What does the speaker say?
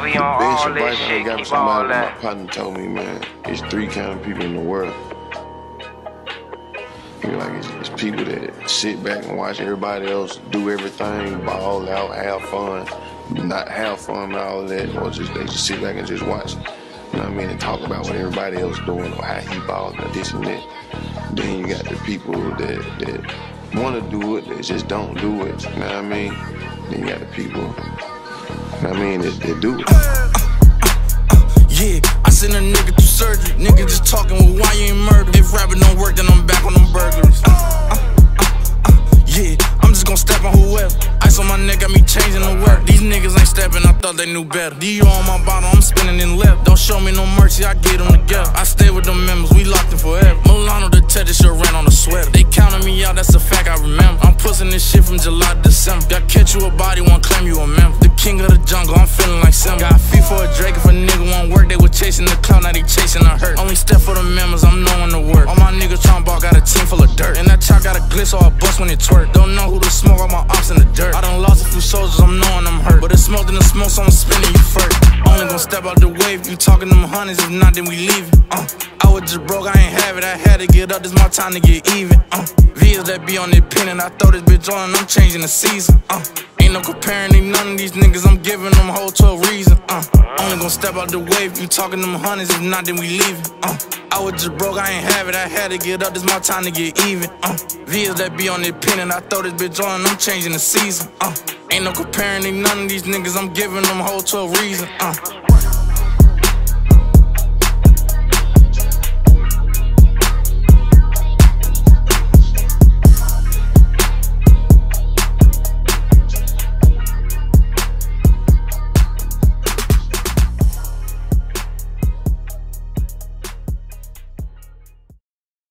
LV on all this shit, got keep all that. My partner told me, man, it's three kind of people in the world. You know, like it's, it's people that sit back and watch everybody else do everything, ball out, have fun, not have fun and all of that, or just they just sit back and just watch. You know what I mean? And talk about what everybody else doing or how he balls and this and that. Then you got the people that that want to do it, they just don't do it. You know what I mean? Then you got the people, you know what I mean, that, that do. Yeah, I sent a nigga through surgery. Nigga just talking, well, why you ain't murder? If rapping don't work, then I'm back on them burglaries. Yeah, I'm just gonna step on whoever. Ice on my neck got me changing the weather. These niggas ain't stepping, I thought they knew better. Dior on my bottle, I'm spinning in left. Don't show me no mercy, I get them together. I stay with them members, we locked in forever. Milano detective shit ran on the sweater. They counted me out, that's a fact I remember. I'm pushing this shit from July to December. Got catch you a body, won't claim you chasing the cloud, now they chasing the hurt. Only step for the members, I'm knowing the work. All my niggas tryna ball, got a team full of dirt. And that chop got a glitz or a bust when it twerk. Don't know who to smoke, all my ops in the dirt. I done lost a few soldiers, I'm knowing I'm hurt. But it's smoke in the smoke, so I'm spinning you first. Only gon' step out the wave, you talking them hundreds, if not, then we leaving. Uh, I was just broke, I ain't have it, I had to get up, this my time to get even. Uh, V's that be on the pin, and I throw this bitch on, and I'm changing the season. Uh, ain't no comparing, ain't none of these niggas, I'm giving them whole to a reason. Uh, only gon' step out the wave, you talking them hundreds, if not, then we leaving. Uh, I was just broke, I ain't have it, I had to get up, this my time to get even. Uh, that be on the pin, and I throw this bitch on, I'm changing the season. Uh, ain't no comparing, ain't none of these niggas, I'm giving them whole to a reason. Uh,